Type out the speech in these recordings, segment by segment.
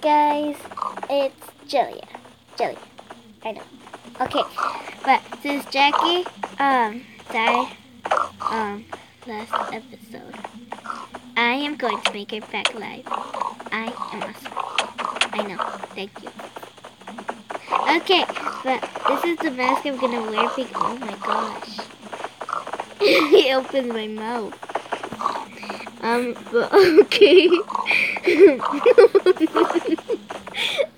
guys? It's Julia. Julia. I know. Okay, but since Jackie um died um last episode, I am going to make her back live. I am awesome. I know. Thank you. Okay, but this is the mask I'm gonna wear. Because, oh my gosh. he opened my mouth. Um, but okay.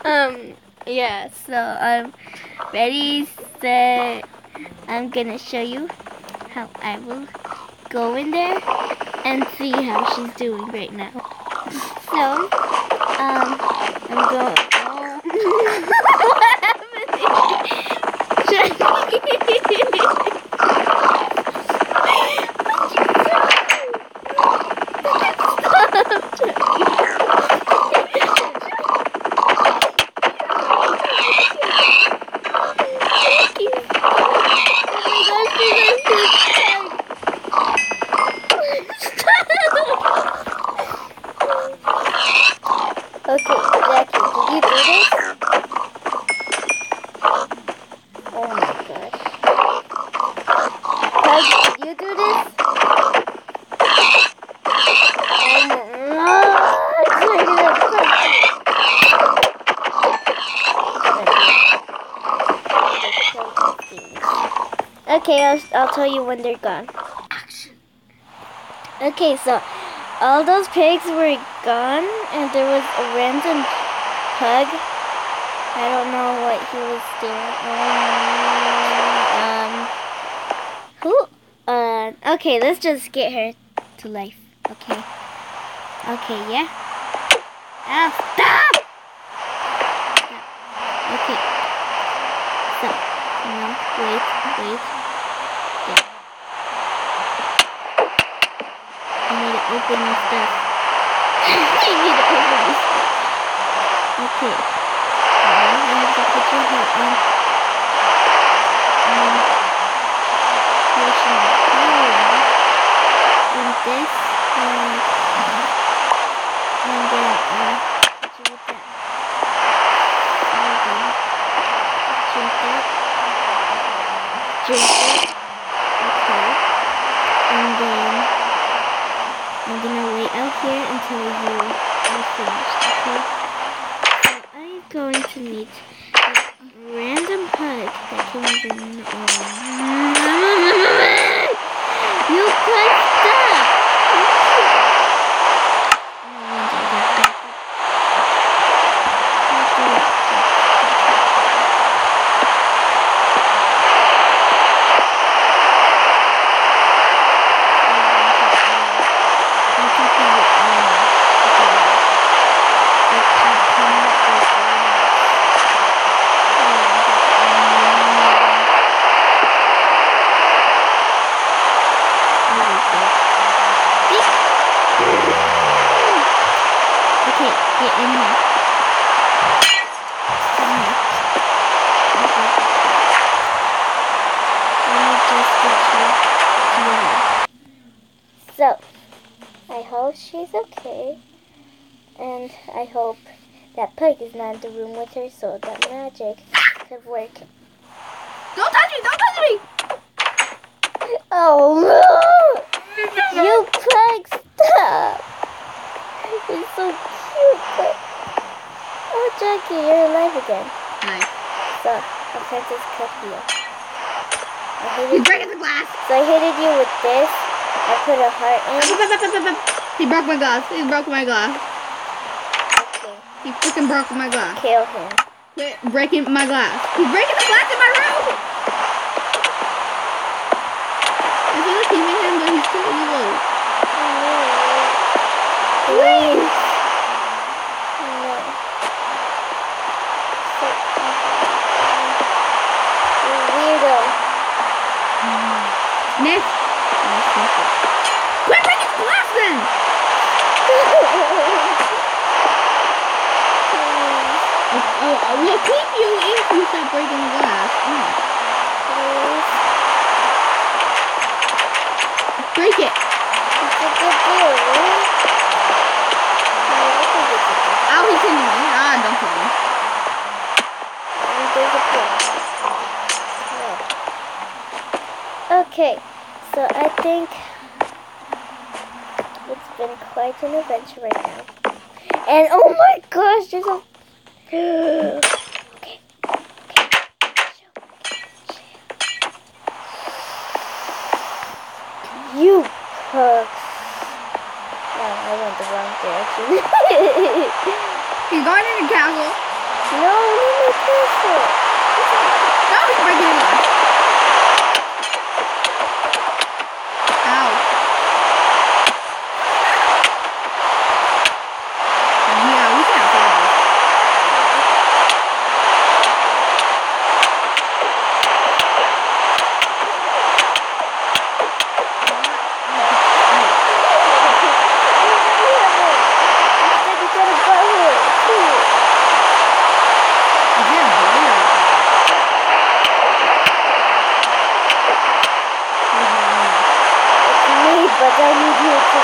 um, yeah, so um, ready, set. I'm gonna show you how I will go in there and see how she's doing right now. So, um, I'm going. Okay, Jackie, did you do this? Oh my gosh. Pug, did you do this? Okay, I'll, I'll tell you when they're gone. Action. Okay, so all those pigs were gone, and there was a random pug. I don't know what he was doing. Um, who? Uh, okay, let's just get her to life. Okay. Okay, yeah. Ah, stop! Okay. Stop. No, wait, wait. Yeah. I need to open this stuff. I need to open this. Okay. I have to put your head on. Um. And this. And, and then, uh, put you with that. And then, drink that. Drink it. Okay. And then, I'm gonna wait out here until you are finished, okay? So I'm going to meet a random pug that came in. Oh. You pug stop! Okay, get in here. In here. Okay. Let me just get you here. So, I hope she's okay. And I hope that pug is not in the room with her so that magic could work. Don't touch me! Don't touch me! Oh no! You pug, stop! You're so cute, but... Oh, Jackie, you're alive again. Nice. So, a princess cookie. I He's hated, breaking the glass. so I hated you with this. I put a heart in. He broke my glass. He broke my glass. He freaking broke my glass. kill him. Quit breaking my glass. He's breaking the glass in my room. I feel like he's him, but he's too evil. Please. keep you if you start breaking glass. Break it. Ow, he's hitting me. Ah, don't hit me. Okay, so I think it's been quite an adventure right now. And oh my gosh, there's a You crooks. No, I went the wrong direction. He's going in the castle. no, leave my castle. No, he's breaking it off. Ow. Yeah, we can't afford this. Instead you got a butthole, too. I can't believe it. It's me, but I need you to.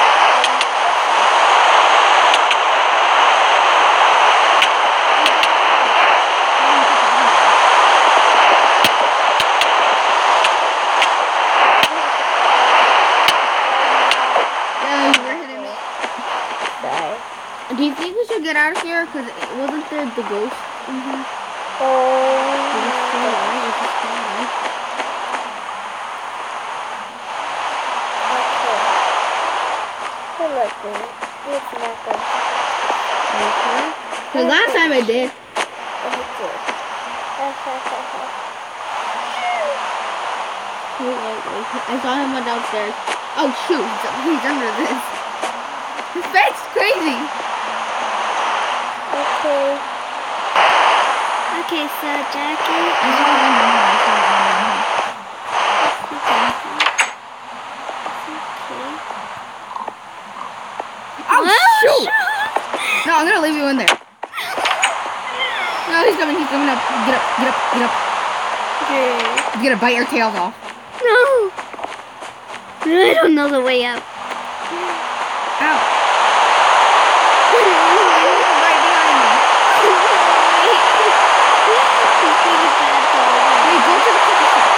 Yeah, you were hitting me. Sorry. Do you think we should get out of here? Because it wasn't there the ghost in here? Oh. oh okay. Good luck, dude. It's not good. Because last time I did. Oh, it did. Wait, wait, wait. I saw him went downstairs. Oh shoot, he's- under this. His face is crazy. Okay. Okay, so Jackie. I saw him in here. I saw him in here. Okay. Oh shoot! No, I'm gonna leave you in there. No, he's coming. He's coming up. Get up. Get up. Get up. Okay. He's gonna bite your tails off. No. I don't know the way up. Ow. right behind me. He's being a bad dog. Wait, go to the cookie shop.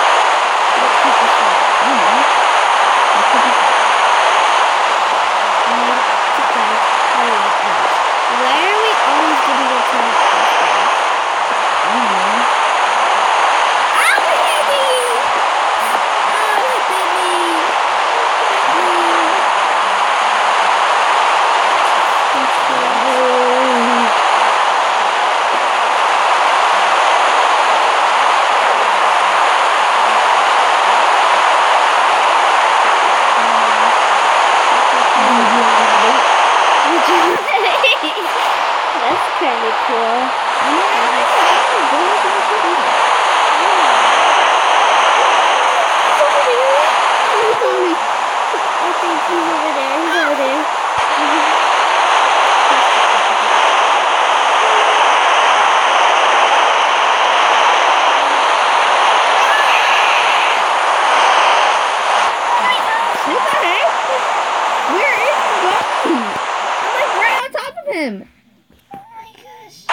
What cookie shop? I don't know. The cookie shop. I need to find a way out. Where are we always gonna go to this place? I don't know. Oh, baby! Oh, baby! That's kind of cool. I mean, I like it. Go to the cookie shop. I think he's over there. He's over there. What the heck? Where is he going? I'm like right on top of him. Oh my gosh.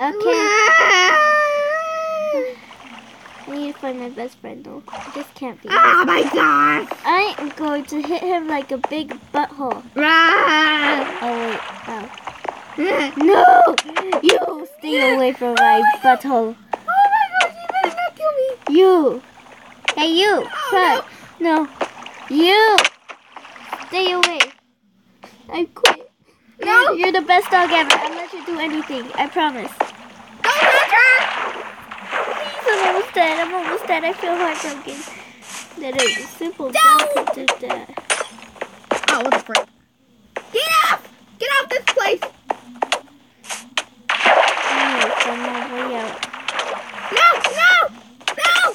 Okay. I need to find my best friend though. This can't be. Oh my god! I am going to hit him like a big butthole. Run! Oh wait. Oh. No! You stay away from my butthole. Oh my gosh, you better not kill me! You. Hey you. Cut. No. You. Stay away. I quit. No! You're the best dog ever. I'll let you do anything. I promise. Don't touch her! Please, I'm almost dead. I'm almost dead. I feel heartbroken. That a simple could do that. Oh, what the frick? Get off! Get off this place! I'm gonna find my way out. No! No! No!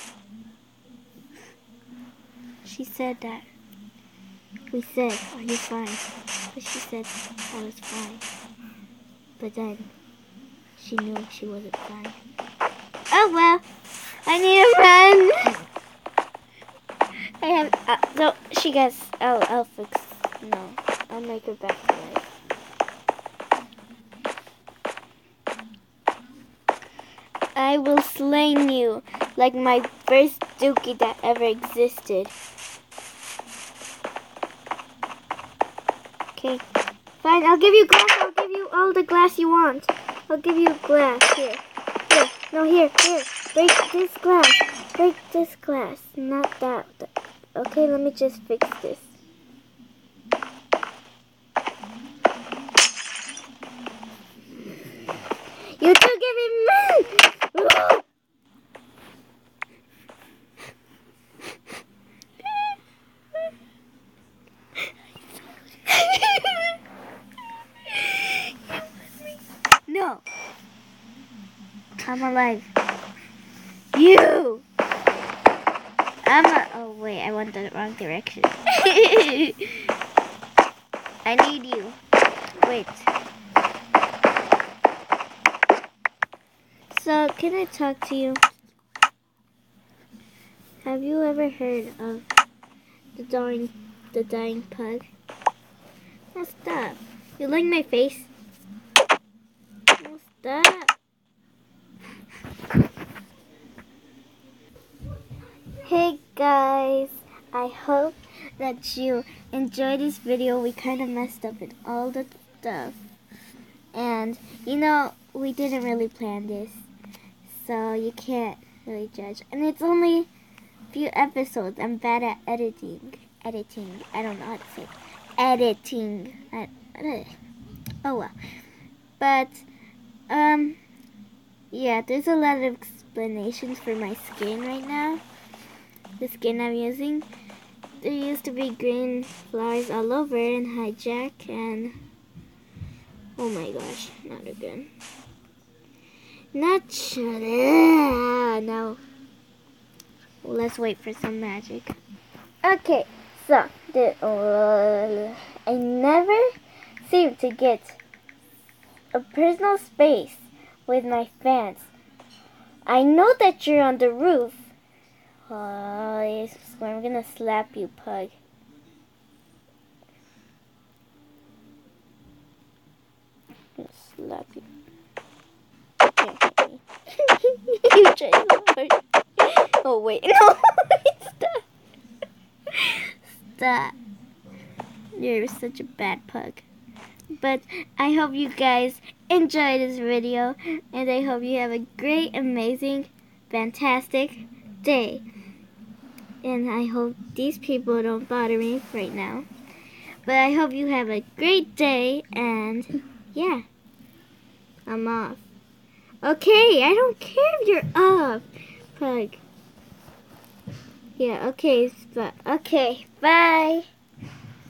She said that. We said, are you fine? But she said I was fine. But then, she knew she wasn't fine. Oh well, I need a friend. I have, uh, no, she gets, oh, I'll fix, no, I'll make her back to life. I will slay you like my first dookie that ever existed. Okay. Fine, I'll give you glass. I'll give you all the glass you want. I'll give you glass. Here. Here. No, here. Here. Break this glass. Break this glass. Not that. Okay, let me just fix this. You two give me No. I'm alive. You. I'm a. Oh wait, I went the wrong direction. I need you. Wait. So, can I talk to you? Have you ever heard of the dying, the dying pug? Now stop. You like my face? Now stop. Hey guys, I hope that you enjoyed this video. We kind of messed up with all the stuff. And, you know, we didn't really plan this. So you can't really judge. And it's only a few episodes. I'm bad at editing. Editing. I don't know how to say it. Editing. I, oh well. But, um, yeah, there's a lot of explanations for my skin right now. The skin I'm using. There used to be green flowers all over and hijack and oh my gosh, not again. Not sure. No. Let's wait for some magic. Okay, so the, uh, I never seem to get a personal space with my fans. I know that you're on the roof. Oh, yes, I'm gonna slap you, pug. I'm gonna slap you. you hard. Oh wait, no, stop. Stop. You're such a bad pug. But I hope you guys enjoy this video, and I hope you have a great, amazing, fantastic day. And I hope these people don't bother me right now. But I hope you have a great day, and yeah, I'm off. Okay, I don't care if you're off, Pug. Yeah, okay, but okay, bye.